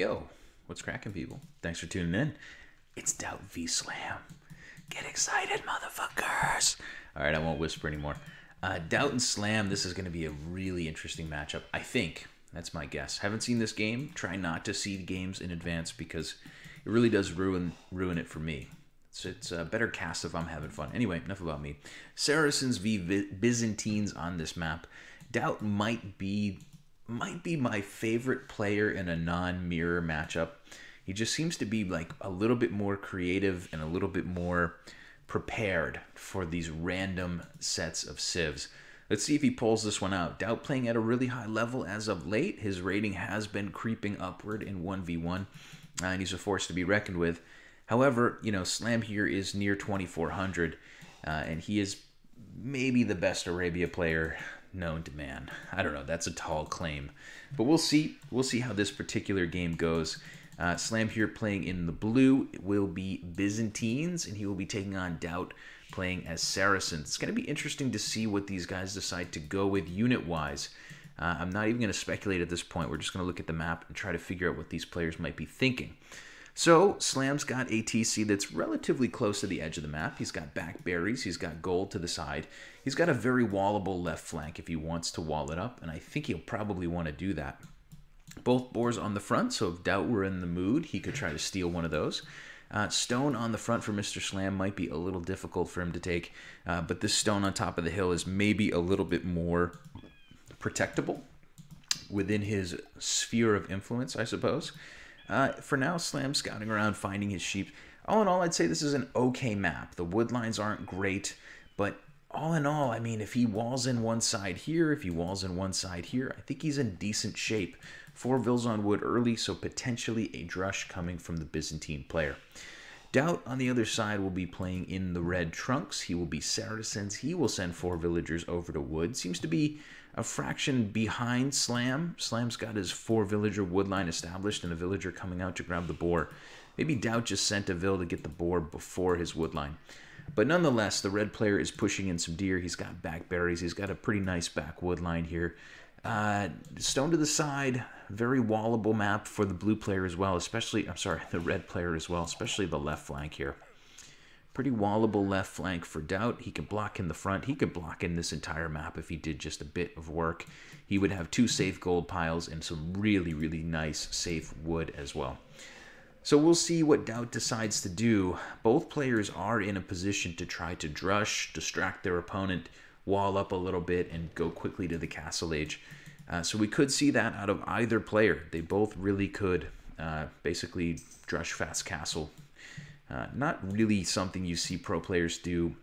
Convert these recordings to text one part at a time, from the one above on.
Yo, what's cracking, people? Thanks for tuning in. It's DauT v Slam. Get excited, motherfuckers! All right, I won't whisper anymore. Uh, DauT and Slam, this is going to be a really interesting matchup. I think. That's my guess. Haven't seen this game. Try not to see the games in advance because it really does ruin ruin it for me. It's, it's a better cast if I'm having fun. Anyway, enough about me. Saracens v Byzantines on this map. DauT might be might be my favorite player in a non-mirror matchup. He just seems to be like a little bit more creative and a little bit more prepared for these random sets of civs. Let's see if he pulls this one out. DauT playing at a really high level as of late. His rating has been creeping upward in 1v1, uh, and he's a force to be reckoned with. However, you know, Slam here is near 2400, uh, and he is maybe the best Arabia player known to man. I don't know. That's a tall claim, but we'll see. We'll see how this particular game goes. Uh, Slam here playing in the blue will be Byzantines, and he will be taking on DauT playing as Saracens. It's going to be interesting to see what these guys decide to go with unit-wise. Uh, I'm not even going to speculate at this point. We're just going to look at the map and try to figure out what these players might be thinking. So Slam's got ATC that's relatively close to the edge of the map. He's got back berries. He's got gold to the side. He's got a very wallable left flank if he wants to wall it up, and I think he'll probably want to do that. Both boars on the front, so if DauT were in the mood, he could try to steal one of those. Uh, stone on the front for Mr. Slam might be a little difficult for him to take, uh, but this stone on top of the hill is maybe a little bit more protectable within his sphere of influence, I suppose. Uh, for now, Slam scouting around, finding his sheep. All in all, I'd say this is an okay map. The wood lines aren't great, but all in all, I mean, if he walls in one side here, if he walls in one side here, I think he's in decent shape. Four vills on wood early, so potentially a drush coming from the Byzantine player. DauT on the other side will be playing in the red trunks. He will be Saracens. He will send four villagers over to wood. Seems to be a fraction behind Slam. Slam's got his four villager woodline established and a villager coming out to grab the boar. Maybe DauT just sent a vill to get the boar before his woodline. But nonetheless, the red player is pushing in some deer. He's got back berries. He's got a pretty nice back wood line here. Uh, stone to the side, very wallable map for the blue player as well, especially, I'm sorry, the red player as well, especially the left flank here. Pretty wallable left flank for DauT. He could block in the front. He could block in this entire map if he did just a bit of work. He would have two safe gold piles and some really, really nice safe wood as well. So we'll see what DauT decides to do. Both players are in a position to try to drush, distract their opponent, wall up a little bit, and go quickly to the castle age. Uh, so we could see that out of either player. They both really could uh, basically drush fast castle uh, not really something you see pro players do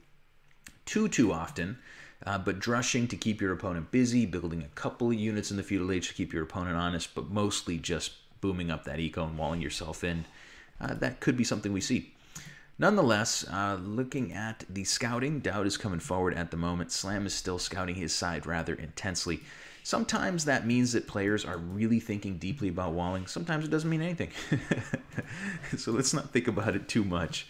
too, too often, uh, but drushing to keep your opponent busy, building a couple of units in the feudal age to keep your opponent honest, but mostly just booming up that eco and walling yourself in. Uh, that could be something we see. Nonetheless, uh, looking at the scouting, DauT is coming forward at the moment. Slam is still scouting his side rather intensely. Sometimes that means that players are really thinking deeply about walling. Sometimes it doesn't mean anything. so let's not think about it too much.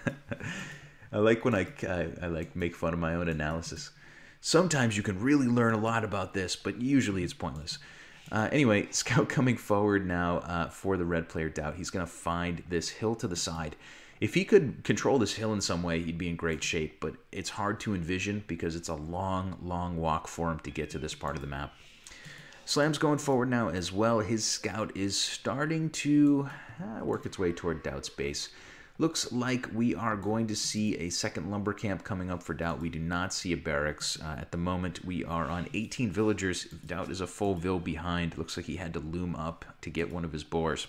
I like when I, I, I like make fun of my own analysis. Sometimes you can really learn a lot about this, but usually it's pointless. Uh, anyway, Scout coming forward now uh, for the red player DauT. He's going to find this hill to the side. If he could control this hill in some way, he'd be in great shape, but it's hard to envision because it's a long, long walk for him to get to this part of the map. Slam's going forward now as well. His scout is starting to uh, work its way toward DauT's base. Looks like we are going to see a second lumber camp coming up for DauT. We do not see a barracks. Uh, at the moment, we are on 18 villagers. DauT is a full vill behind. Looks like he had to loom up to get one of his boars.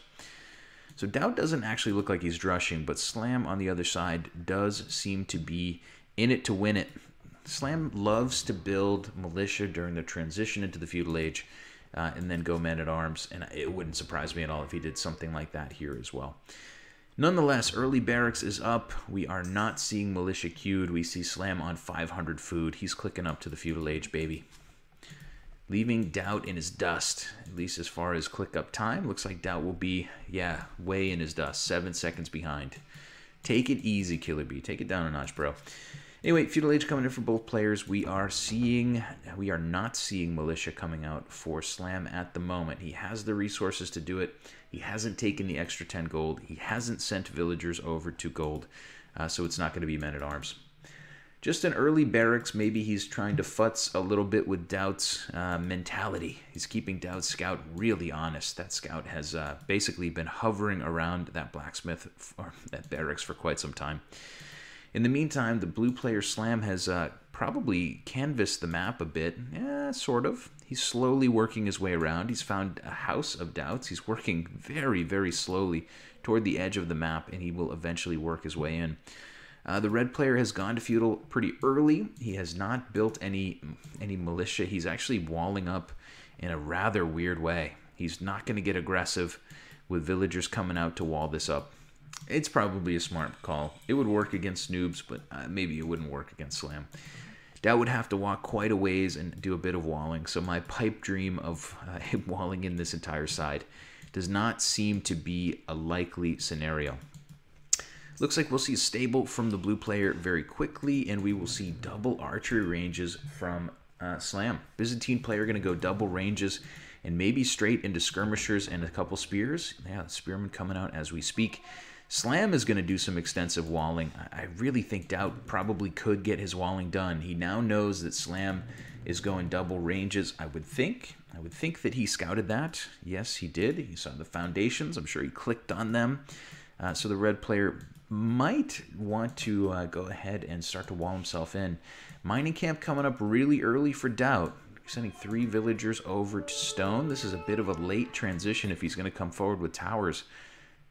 So DauT doesn't actually look like he's drushing, but Slam on the other side does seem to be in it to win it. Slam loves to build militia during the transition into the feudal age uh, and then go men at arms, and it wouldn't surprise me at all if he did something like that here as well. Nonetheless, early barracks is up. We are not seeing militia queued. We see Slam on 500 food. He's clicking up to the feudal age, baby leaving DauT in his dust, at least as far as click up time. Looks like DauT will be, yeah, way in his dust, seven seconds behind. Take it easy, Killer B. Take it down a notch, bro. Anyway, Feudal Age coming in for both players. We are seeing, we are not seeing Militia coming out for Slam at the moment. He has the resources to do it. He hasn't taken the extra 10 gold. He hasn't sent villagers over to gold, uh, so it's not going to be men at arms. Just an early barracks. Maybe he's trying to futz a little bit with DauT's uh, mentality. He's keeping DauT's scout really honest. That scout has uh, basically been hovering around that blacksmith or that barracks for quite some time. In the meantime, the blue player Slam has uh, probably canvassed the map a bit. Yeah, sort of. He's slowly working his way around. He's found a house of DauT's. He's working very, very slowly toward the edge of the map, and he will eventually work his way in. Uh, the red player has gone to feudal pretty early. He has not built any any militia. He's actually walling up in a rather weird way. He's not going to get aggressive with villagers coming out to wall this up. It's probably a smart call. It would work against noobs, but uh, maybe it wouldn't work against Slam. That would have to walk quite a ways and do a bit of walling. So my pipe dream of uh, walling in this entire side does not seem to be a likely scenario. Looks like we'll see a stable from the blue player very quickly, and we will see double archery ranges from uh, Slam. Byzantine player going to go double ranges and maybe straight into skirmishers and a couple spears. Yeah, spearmen coming out as we speak. Slam is going to do some extensive walling. I really think DauT probably could get his walling done. He now knows that Slam is going double ranges. I would think. I would think that he scouted that. Yes, he did. He saw the foundations. I'm sure he clicked on them. Uh, so the red player might want to uh, go ahead and start to wall himself in. Mining camp coming up really early for DauT. Sending three villagers over to stone. This is a bit of a late transition if he's going to come forward with towers.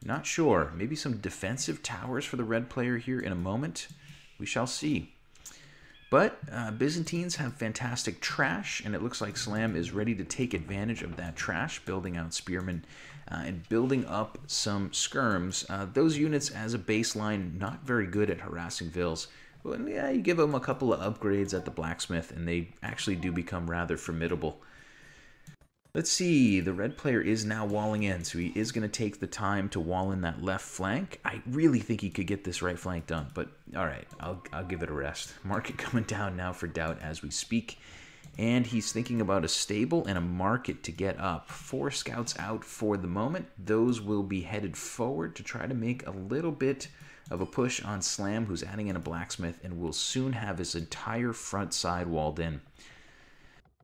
Not sure. Maybe some defensive towers for the red player here in a moment. We shall see. But uh, Byzantines have fantastic trash, and it looks like Slam is ready to take advantage of that trash, building out spearmen uh, and building up some skirms. Uh, those units, as a baseline, not very good at harassing vills. But yeah, you give them a couple of upgrades at the blacksmith, and they actually do become rather formidable. Let's see, the red player is now walling in, so he is going to take the time to wall in that left flank. I really think he could get this right flank done, but all right, I'll, I'll give it a rest. Market coming down now for DauT as we speak, and he's thinking about a stable and a market to get up. Four scouts out for the moment. Those will be headed forward to try to make a little bit of a push on Slam, who's adding in a blacksmith, and will soon have his entire front side walled in.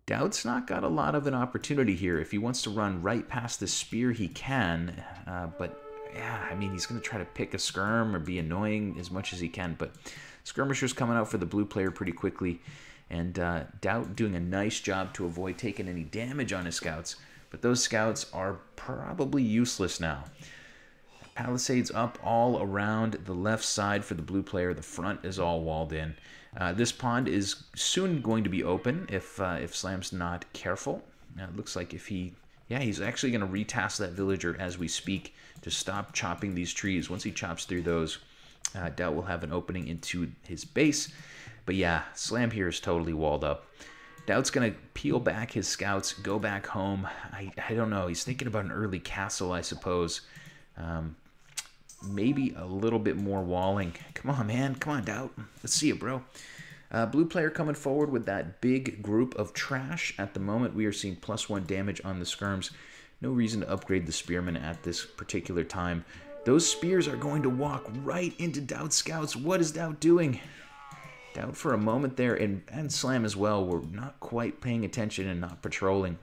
DauT's not got a lot of an opportunity here. If he wants to run right past the spear, he can. Uh, but yeah, I mean, he's going to try to pick a skirm or be annoying as much as he can. But skirmishers coming out for the blue player pretty quickly. And uh, DauT doing a nice job to avoid taking any damage on his scouts. But those scouts are probably useless now. Palisades up all around the left side for the blue player. The front is all walled in. Uh, this pond is soon going to be open if uh, if Slam's not careful. Now, it looks like if he, yeah, he's actually going to retask that villager as we speak to stop chopping these trees. Once he chops through those, uh, DauT will have an opening into his base. But yeah, Slam here is totally walled up. DauT's going to peel back his scouts, go back home. I, I don't know. He's thinking about an early castle, I suppose. Um, maybe a little bit more walling. Come on, man. Come on, DauT. Let's see it, bro. Uh, blue player coming forward with that big group of trash. At the moment, we are seeing plus one damage on the skirms. No reason to upgrade the spearmen at this particular time. Those spears are going to walk right into DauT scouts. What is DauT doing? DauT for a moment there, and, and Slam as well, were not quite paying attention and not patrolling.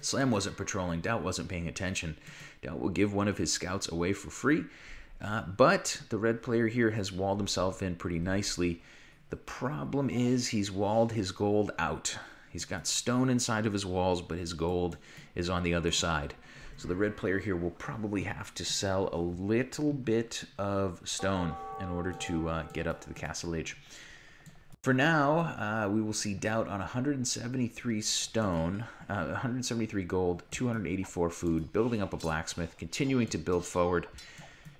Slam wasn't patrolling. DauT wasn't paying attention. DauT will give one of his scouts away for free. Uh, but the red player here has walled himself in pretty nicely. The problem is he's walled his gold out. He's got stone inside of his walls, but his gold is on the other side. So the red player here will probably have to sell a little bit of stone in order to uh, get up to the castle age. For now, uh, we will see DauT on 173 stone, uh, 173 gold, 284 food, building up a blacksmith, continuing to build forward,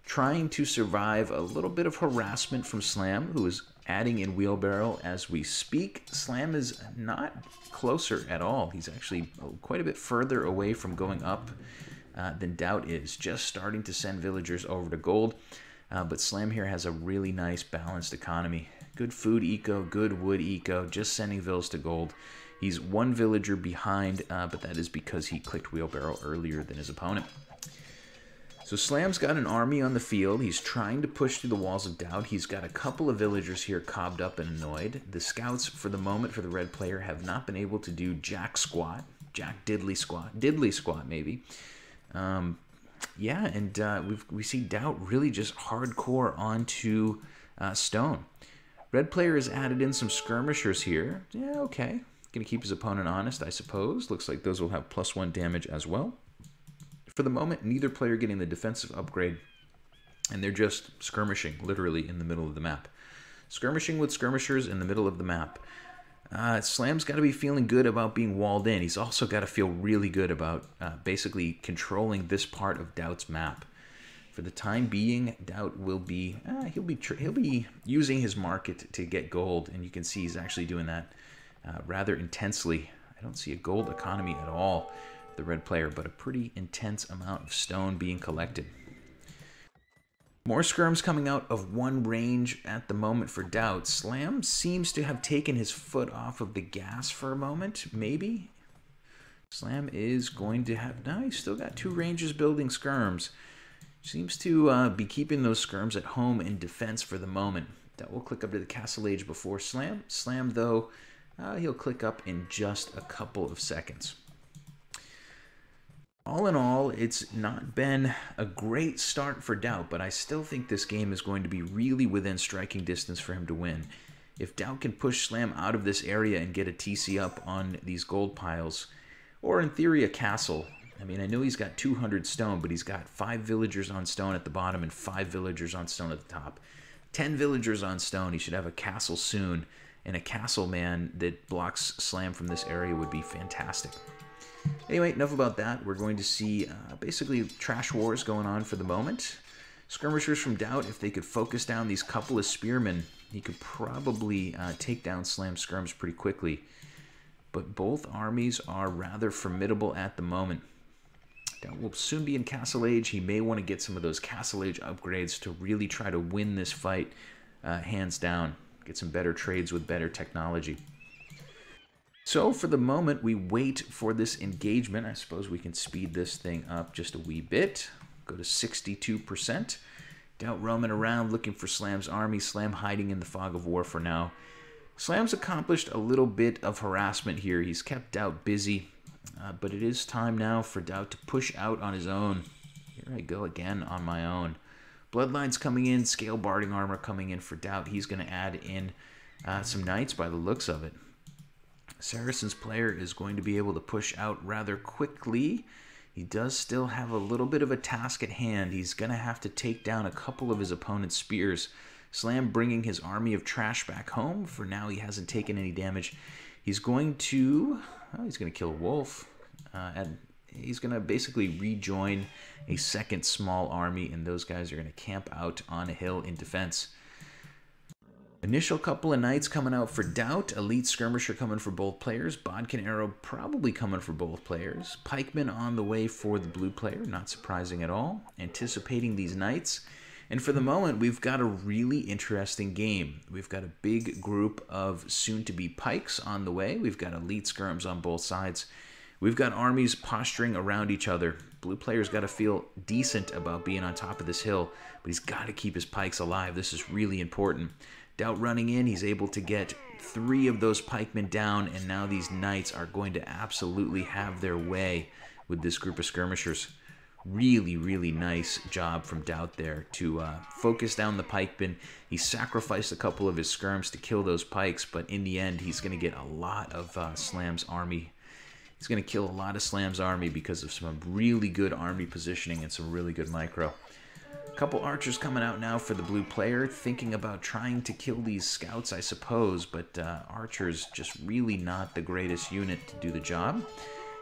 trying to survive a little bit of harassment from Slam, who is adding in wheelbarrow as we speak. Slam is not closer at all. He's actually quite a bit further away from going up uh, than DauT is, just starting to send villagers over to gold. Uh, but Slam here has a really nice balanced economy Good food eco, good wood eco, just sending villas to gold. He's one villager behind, uh, but that is because he clicked wheelbarrow earlier than his opponent. So Slam's got an army on the field. He's trying to push through the walls of DauT. He's got a couple of villagers here cobbed up and annoyed. The scouts, for the moment, for the red player, have not been able to do jack squat. Jack diddly squat. Diddly squat, maybe. Um, yeah, and uh, we we see DauT really just hardcore onto uh, stone. Red player has added in some skirmishers here. Yeah, okay. Gonna keep his opponent honest, I suppose. Looks like those will have plus one damage as well. For the moment, neither player getting the defensive upgrade, and they're just skirmishing literally in the middle of the map. Skirmishing with skirmishers in the middle of the map. Uh, Slam's got to be feeling good about being walled in. He's also got to feel really good about uh, basically controlling this part of DauT's map. For the time being, DauT will be uh, he'll be he'll be using his market to get gold, and you can see he's actually doing that uh, rather intensely. I don't see a gold economy at all the red player, but a pretty intense amount of stone being collected. More skirms coming out of one range at the moment for DauT. Slam seems to have taken his foot off of the gas for a moment, maybe. Slam is going to have, no, he's still got two ranges building skirms. Seems to uh, be keeping those skirms at home in defense for the moment. That will click up to the Castle Age before Slam. Slam, though, uh, he'll click up in just a couple of seconds all in all, it's not been a great start for DauT, but I still think this game is going to be really within striking distance for him to win. If DauT can push Slam out of this area and get a TC up on these gold piles, or in theory a castle, I mean, I know he's got 200 stone, but he's got 5 villagers on stone at the bottom and 5 villagers on stone at the top. 10 villagers on stone, he should have a castle soon, and a castle man that blocks Slam from this area would be fantastic. Anyway, enough about that. We're going to see uh, basically trash wars going on for the moment. Skirmishers from DauT, if they could focus down these couple of spearmen, he could probably uh, take down Slam Skirms pretty quickly. But both armies are rather formidable at the moment. Will soon be in Castle Age. He may want to get some of those Castle Age upgrades to really try to win this fight uh, hands down. Get some better trades with better technology. So for the moment, we wait for this engagement. I suppose we can speed this thing up just a wee bit. Go to 62%. DauT roaming around looking for Slam's army. Slam hiding in the fog of war for now. Slam's accomplished a little bit of harassment here. He's kept DauT busy. Uh, but it is time now for DauT to push out on his own. Here I go again on my own. Bloodlines coming in. Scale Barding Armor coming in for DauT. He's going to add in uh, some Knights by the looks of it. Saracen's player is going to be able to push out rather quickly. He does still have a little bit of a task at hand. He's going to have to take down a couple of his opponent's spears. Slam bringing his army of trash back home. For now, he hasn't taken any damage. He's going to... Oh, he's going to kill wolf. Uh, and he's going to basically rejoin a second small army, and those guys are going to camp out on a hill in defense. Initial couple of knights coming out for DauT. Elite Skirmisher coming for both players. Bodkin Arrow probably coming for both players. Pikeman on the way for the blue player. Not surprising at all. Anticipating these knights. And for the moment, we've got a really interesting game. We've got a big group of soon-to-be pikes on the way. We've got elite skirms on both sides. We've got armies posturing around each other. Blue player's got to feel decent about being on top of this hill, but he's got to keep his pikes alive. This is really important. DauT running in, he's able to get three of those pikemen down, and now these knights are going to absolutely have their way with this group of skirmishers. Really, really nice job from DauT there to uh, focus down the pikemen. He sacrificed a couple of his skirms to kill those pikes, but in the end, he's going to get a lot of uh, Slam's army. He's going to kill a lot of Slam's army because of some really good army positioning and some really good micro couple archers coming out now for the blue player, thinking about trying to kill these scouts, I suppose, but uh, archers just really not the greatest unit to do the job.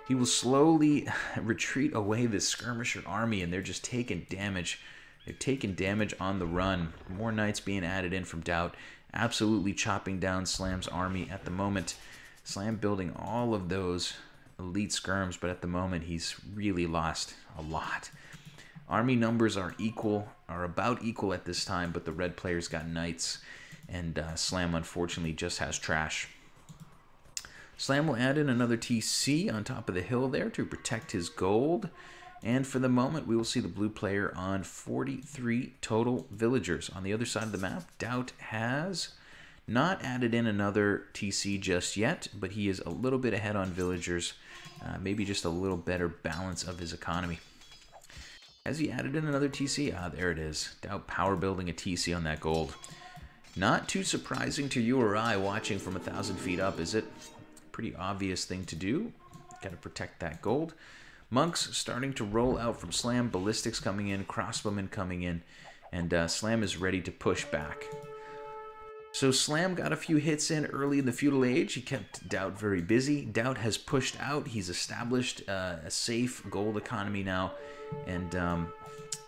He will slowly retreat away this skirmisher army, and they're just taking damage. They're taking damage on the run. More knights being added in from DauT, absolutely chopping down Slam's army at the moment. Slam building all of those elite skirms, but at the moment he's really lost a lot. Army numbers are equal, are about equal at this time, but the red players got knights. And uh, Slam, unfortunately, just has trash. Slam will add in another TC on top of the hill there to protect his gold. And for the moment, we will see the blue player on 43 total villagers. On the other side of the map, DauT has not added in another TC just yet, but he is a little bit ahead on villagers. Uh, maybe just a little better balance of his economy. Has he added in another TC? Ah, there it is. DauT power building a TC on that gold. Not too surprising to you or I watching from a thousand feet up, is it? Pretty obvious thing to do. Got to protect that gold. Monks starting to roll out from Slam. Ballistics coming in. Crossbowmen coming in. And uh, Slam is ready to push back. So Slam got a few hits in early in the feudal age. He kept DauT very busy. DauT has pushed out. He's established uh, a safe gold economy now, and um,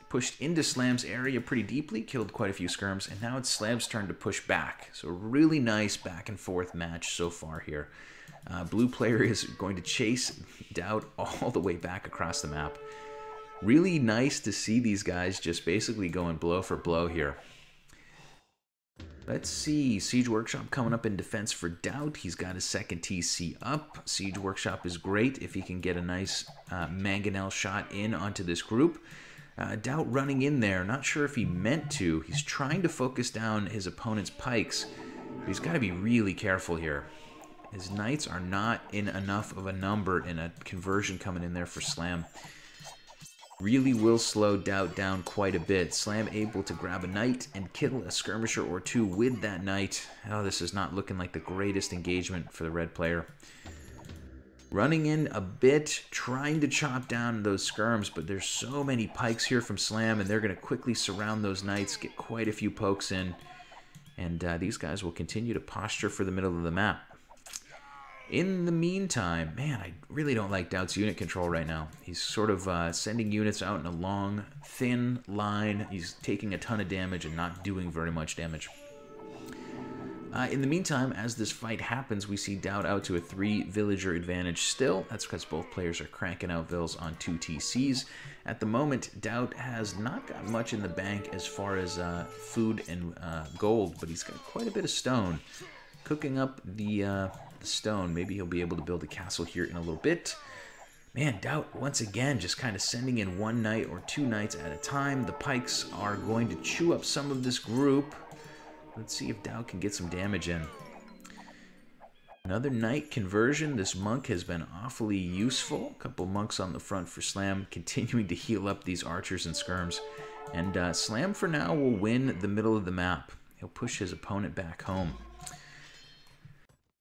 pushed into Slam's area pretty deeply. Killed quite a few skirms, and now it's Slam's turn to push back. So really nice back and forth match so far here. Uh, blue player is going to chase DauT all the way back across the map. Really nice to see these guys just basically going blow for blow here. Let's see. Siege Workshop coming up in defense for DauT. He's got his second TC up. Siege Workshop is great if he can get a nice uh, Mangonel shot in onto this group. Uh, DauT running in there. Not sure if he meant to. He's trying to focus down his opponent's pikes. He's got to be really careful here. His knights are not in enough of a number in a conversion coming in there for Slam really will slow DauT down quite a bit. Slam able to grab a knight and kill a skirmisher or two with that knight. Oh, this is not looking like the greatest engagement for the red player. Running in a bit, trying to chop down those skirms, but there's so many pikes here from Slam, and they're going to quickly surround those knights, get quite a few pokes in, and uh, these guys will continue to posture for the middle of the map. In the meantime, man, I really don't like DauT's unit control right now. He's sort of uh, sending units out in a long, thin line. He's taking a ton of damage and not doing very much damage. Uh, in the meantime, as this fight happens, we see DauT out to a three villager advantage still. That's because both players are cranking out vills on two TCs. At the moment, DauT has not got much in the bank as far as uh, food and uh, gold, but he's got quite a bit of stone. Cooking up the uh, the stone. Maybe he'll be able to build a castle here in a little bit. Man, DauT, once again, just kind of sending in one knight or two knights at a time. The pikes are going to chew up some of this group. Let's see if DauT can get some damage in. Another knight conversion. This monk has been awfully useful. A couple monks on the front for Slam, continuing to heal up these archers and skirms. And uh, Slam, for now, will win the middle of the map. He'll push his opponent back home.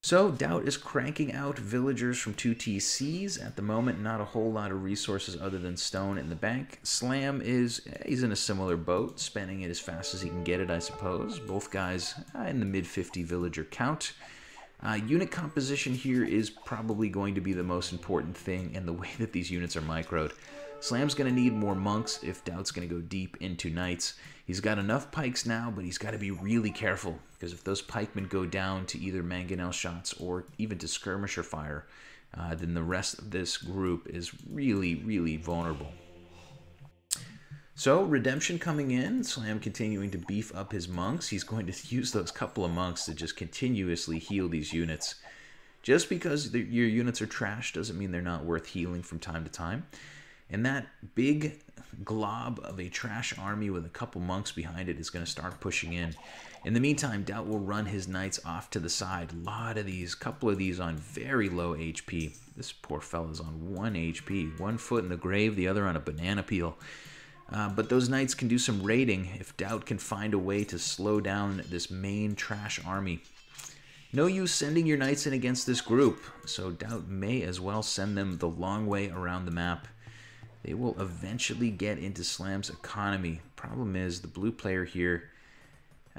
So DauT is cranking out villagers from two TCs. At the moment, not a whole lot of resources other than stone in the bank. Slam is, he's in a similar boat, spending it as fast as he can get it, I suppose. Both guys uh, in the mid-50 villager count. Uh, unit composition here is probably going to be the most important thing in the way that these units are microed. Slam's going to need more monks if DauT's going to go deep into knights. He's got enough pikes now, but he's got to be really careful because if those pikemen go down to either mangonel shots or even to skirmisher fire, uh, then the rest of this group is really, really vulnerable. So, Redemption coming in, Slam continuing to beef up his monks. He's going to use those couple of monks to just continuously heal these units. Just because the, your units are trash doesn't mean they're not worth healing from time to time. And that big glob of a trash army with a couple monks behind it is going to start pushing in. In the meantime, DauT will run his knights off to the side. A lot of these, couple of these on very low HP. This poor fella's on 1 HP. One foot in the grave, the other on a banana peel. Uh, but those knights can do some raiding if DauT can find a way to slow down this main trash army. No use sending your knights in against this group, so DauT may as well send them the long way around the map. They will eventually get into Slam's economy. Problem is, the blue player here,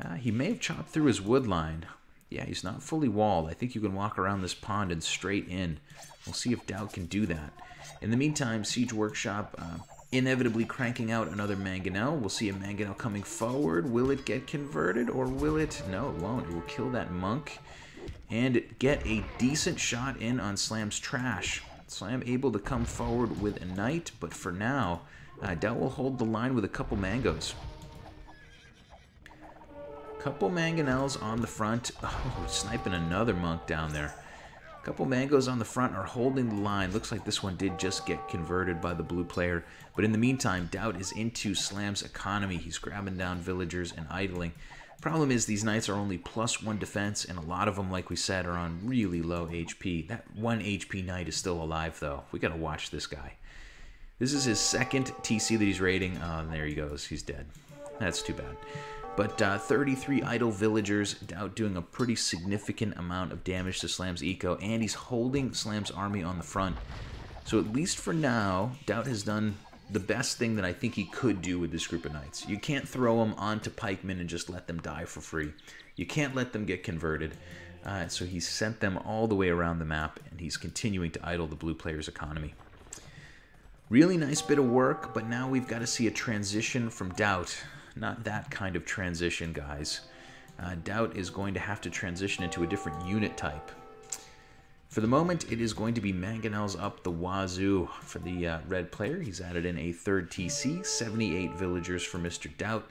uh, he may have chopped through his wood line. Yeah, he's not fully walled. I think you can walk around this pond and straight in. We'll see if DauT can do that. In the meantime, Siege Workshop uh, inevitably cranking out another Mangonel. We'll see a Mangonel coming forward. Will it get converted or will it? No, it won't. It will kill that monk and get a decent shot in on Slam's trash. Slam able to come forward with a knight, but for now, DauT will hold the line with a couple mangoes. Couple mangonels on the front. Oh, sniping another monk down there. Couple mangoes on the front are holding the line. Looks like this one did just get converted by the blue player. But in the meantime, DauT is into Slam's economy. He's grabbing down villagers and idling. Problem is, these knights are only plus one defense, and a lot of them, like we said, are on really low HP. That one HP knight is still alive, though. We gotta watch this guy. This is his second TC that he's raiding. Oh, and there he goes. He's dead. That's too bad. But uh, 33 idle villagers, DauT doing a pretty significant amount of damage to Slam's eco, and he's holding Slam's army on the front. So at least for now, DauT has done the best thing that I think he could do with this group of knights. You can't throw them onto pikemen and just let them die for free. You can't let them get converted. Uh, so he sent them all the way around the map, and he's continuing to idle the blue player's economy. Really nice bit of work, but now we've got to see a transition from DauT. Not that kind of transition, guys. Uh, DauT is going to have to transition into a different unit type. For the moment, it is going to be Mangonels up the wazoo for the uh, red player. He's added in a third TC, 78 villagers for Mr. DauT.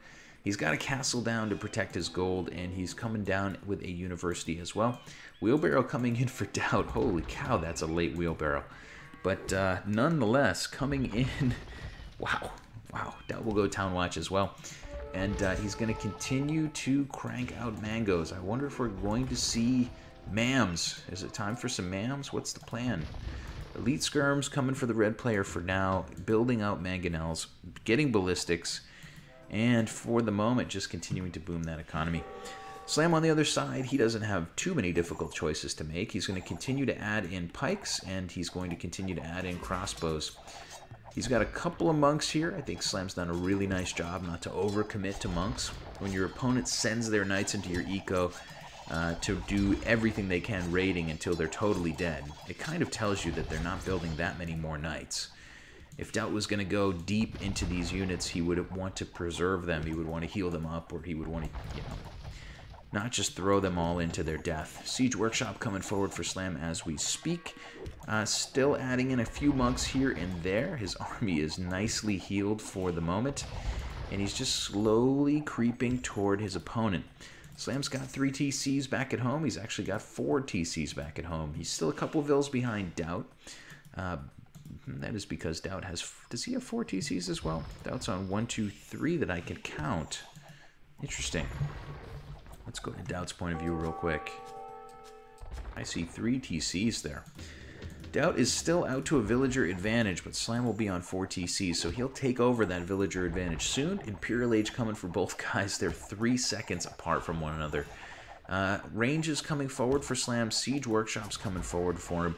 He's got a castle down to protect his gold, and he's coming down with a university as well. Wheelbarrow coming in for DauT. Holy cow, that's a late wheelbarrow. But uh, nonetheless, coming in, wow, wow, DauT will go Town Watch as well. And uh, he's going to continue to crank out mangoes. I wonder if we're going to see Mams. Is it time for some Mams? What's the plan? Elite Skirms coming for the red player for now, building out Mangonels, getting Ballistics, and for the moment, just continuing to boom that economy. Slam on the other side, he doesn't have too many difficult choices to make. He's going to continue to add in pikes, and he's going to continue to add in crossbows. He's got a couple of monks here. I think Slam's done a really nice job not to overcommit to monks. When your opponent sends their knights into your eco, uh, to do everything they can raiding until they're totally dead. It kind of tells you that they're not building that many more knights. If DauT was going to go deep into these units, he would want to preserve them. He would want to heal them up, or he would want to, you know, not just throw them all into their death. Siege Workshop coming forward for Slam as we speak. Uh, still adding in a few monks here and there. His army is nicely healed for the moment, and he's just slowly creeping toward his opponent. Slam's got three TCs back at home. He's actually got four TCs back at home. He's still a couple vills behind DauT. Uh, that is because DauT has... Does he have four TCs as well? DauT's on one, two, three that I can count. Interesting. Let's go to DauT's point of view real quick. I see three TCs there. DauT is still out to a villager advantage, but Slam will be on 4 TCs, so he'll take over that villager advantage soon. Imperial Age coming for both guys. They're three seconds apart from one another. Uh, range is coming forward for Slam. Siege Workshop's coming forward for him.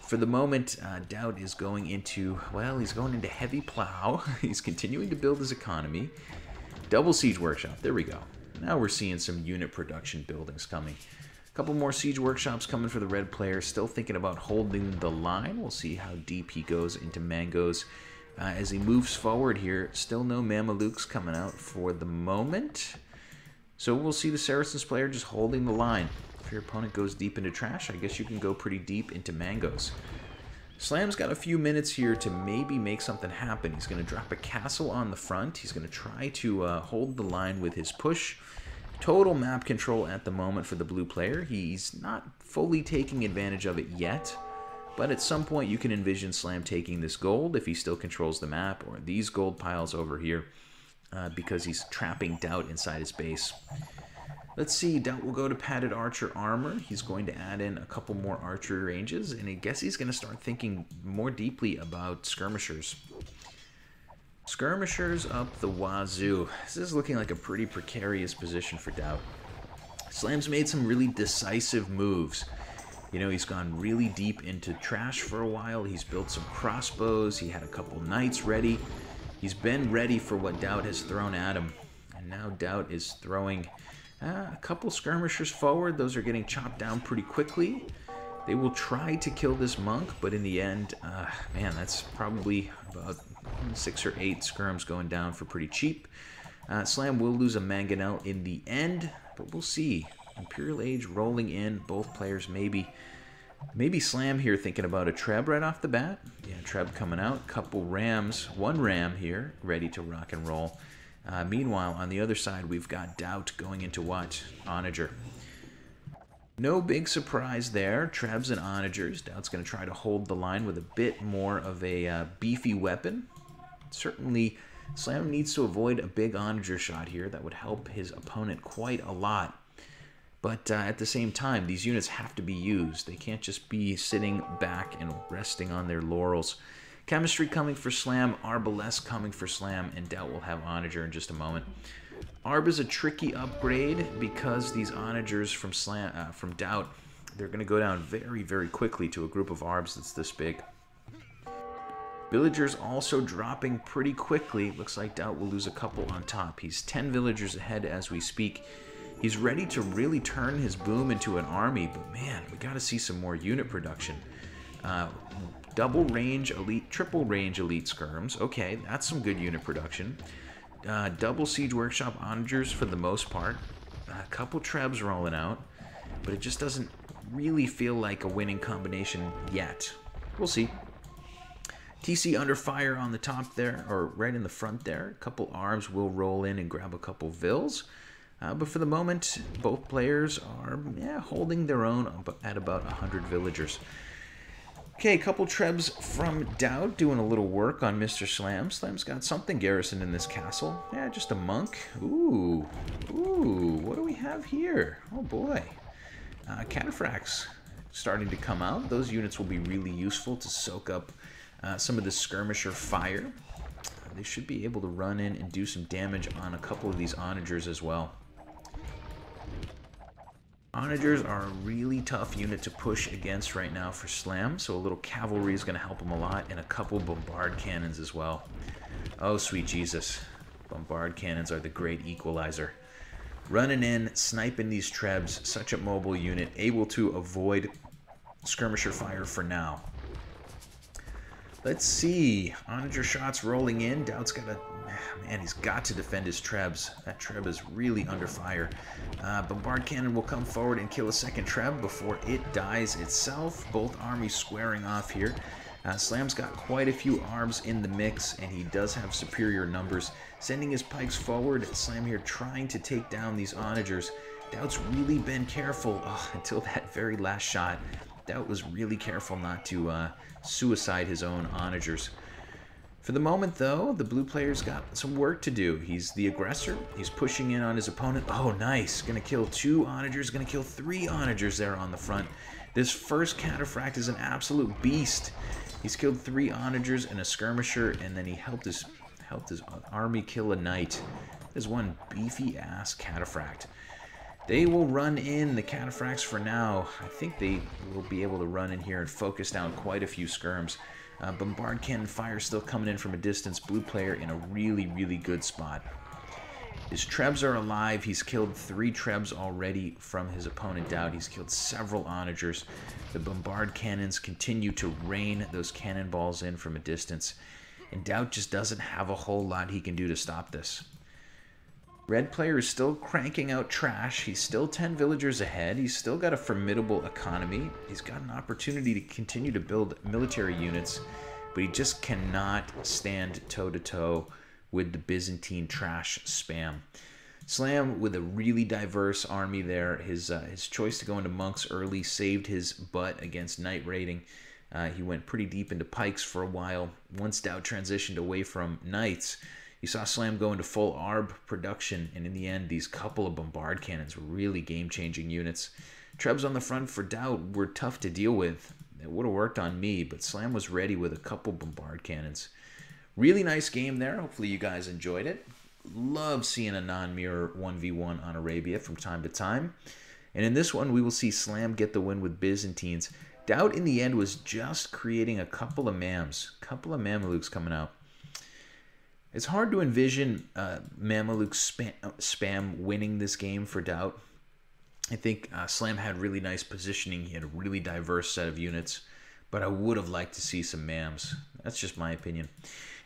For the moment, uh, DauT is going into, well, he's going into heavy plow. he's continuing to build his economy. Double Siege Workshop, there we go. Now we're seeing some unit production buildings coming couple more siege workshops coming for the red player. Still thinking about holding the line. We'll see how deep he goes into mangoes uh, as he moves forward here. Still no Mamelukes coming out for the moment. So we'll see the Saracens player just holding the line. If your opponent goes deep into trash, I guess you can go pretty deep into mangoes. Slam's got a few minutes here to maybe make something happen. He's going to drop a castle on the front. He's going to try to uh, hold the line with his push. Total map control at the moment for the blue player. He's not fully taking advantage of it yet, but at some point you can envision Slam taking this gold if he still controls the map, or these gold piles over here, uh, because he's trapping DauT inside his base. Let's see, DauT will go to padded archer armor. He's going to add in a couple more archery ranges, and I guess he's going to start thinking more deeply about skirmishers. Skirmishers up the wazoo. This is looking like a pretty precarious position for DauT. Slam's made some really decisive moves. You know, he's gone really deep into trash for a while. He's built some crossbows. He had a couple knights ready. He's been ready for what DauT has thrown at him. And now DauT is throwing uh, a couple skirmishers forward. Those are getting chopped down pretty quickly. They will try to kill this monk, but in the end, uh, man, that's probably about six or eight skirms going down for pretty cheap. Uh, Slam will lose a Mangonel in the end, but we'll see. Imperial Age rolling in, both players maybe maybe Slam here thinking about a Treb right off the bat. Yeah, Treb coming out, couple Rams, one Ram here, ready to rock and roll. Uh, meanwhile, on the other side, we've got DauT going into what? Onager. No big surprise there. Trebs and Onagers. DauT's going to try to hold the line with a bit more of a uh, beefy weapon. Certainly, Slam needs to avoid a big Onager shot here. That would help his opponent quite a lot. But uh, at the same time, these units have to be used. They can't just be sitting back and resting on their laurels. Chemistry coming for Slam, Arbalest coming for Slam, and DauT will have Onager in just a moment. Arb is a tricky upgrade because these Onagers from uh, from DauT, they're going to go down very, very quickly to a group of Arbs that's this big. Villagers also dropping pretty quickly. Looks like DauT will lose a couple on top. He's 10 villagers ahead as we speak. He's ready to really turn his boom into an army, but man, we got to see some more unit production. Uh, double range elite, triple range elite skirms. Okay, that's some good unit production. Uh, double siege workshop onagers for the most part. A couple trebs rolling out, but it just doesn't really feel like a winning combination yet. We'll see. TC under fire on the top there, or right in the front there. A couple arms will roll in and grab a couple vills. Uh, but for the moment, both players are yeah, holding their own at about 100 villagers. Okay, a couple trebs from DauT doing a little work on Mr. Slam. Slam's got something garrisoned in this castle. Yeah, just a monk. Ooh, ooh, what do we have here? Oh boy. Uh, cataphracts starting to come out. Those units will be really useful to soak up uh, some of the skirmisher fire. Uh, they should be able to run in and do some damage on a couple of these onagers as well. Onagers are a really tough unit to push against right now for Slam, so a little cavalry is going to help him a lot, and a couple bombard cannons as well. Oh, sweet Jesus. Bombard cannons are the great equalizer. Running in, sniping these trebs, such a mobile unit, able to avoid skirmisher fire for now. Let's see. Onager shots rolling in. DauT's got a... Man, he's got to defend his Trebs. That Treb is really under fire. Uh, Bombard Cannon will come forward and kill a second Treb before it dies itself. Both armies squaring off here. Uh, Slam's got quite a few arms in the mix, and he does have superior numbers. Sending his pikes forward, Slam here trying to take down these Onagers. DauT's really been careful oh, until that very last shot. DauT was really careful not to uh, suicide his own onagers. For the moment, though, the blue player's got some work to do. He's the aggressor. He's pushing in on his opponent. Oh, nice. Gonna kill two onagers. Gonna kill three onagers there on the front. This first cataphract is an absolute beast. He's killed three onagers and a skirmisher, and then he helped his helped his army kill a knight. There's one beefy ass cataphract. They will run in the cataphracts for now. I think they will be able to run in here and focus down quite a few skirms. Uh, bombard cannon fire still coming in from a distance. Blue player in a really, really good spot. His Trebs are alive. He's killed three Trebs already from his opponent DauT. He's killed several Onagers. The Bombard cannons continue to rain those cannonballs in from a distance. And DauT just doesn't have a whole lot he can do to stop this. Red player is still cranking out trash. He's still 10 villagers ahead. He's still got a formidable economy. He's got an opportunity to continue to build military units, but he just cannot stand toe to toe with the Byzantine trash spam. Slam with a really diverse army there. His uh, his choice to go into monks early saved his butt against knight raiding. Uh, he went pretty deep into pikes for a while. Once DauT transitioned away from knights, you saw Slam go into full ARB production, and in the end, these couple of bombard cannons were really game changing units. Trebs on the front for DauT were tough to deal with. It would have worked on me, but Slam was ready with a couple bombard cannons. Really nice game there. Hopefully, you guys enjoyed it. Love seeing a non mirror 1v1 on Arabia from time to time. And in this one, we will see Slam get the win with Byzantines. DauT in the end was just creating a couple of Mams, couple of Mamelukes coming out. It's hard to envision uh, spam, spam winning this game for DauT. I think uh, Slam had really nice positioning. He had a really diverse set of units, but I would have liked to see some Mams. That's just my opinion.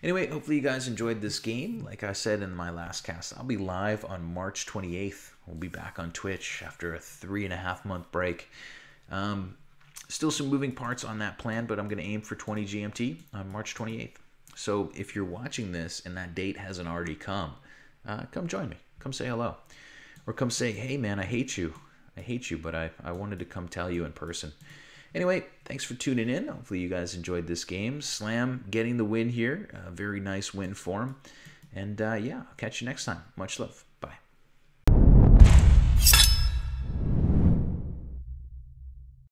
Anyway, hopefully you guys enjoyed this game. Like I said in my last cast, I'll be live on March 28th. We'll be back on Twitch after a three and a half month break. Um, still some moving parts on that plan, but I'm going to aim for 20 GMT on March 28th. So if you're watching this and that date hasn't already come, uh, come join me. Come say hello. Or come say, hey, man, I hate you. I hate you, but I, I wanted to come tell you in person. Anyway, thanks for tuning in. Hopefully, you guys enjoyed this game. Slam getting the win here. A very nice win for him. And uh, yeah, I'll catch you next time. Much love.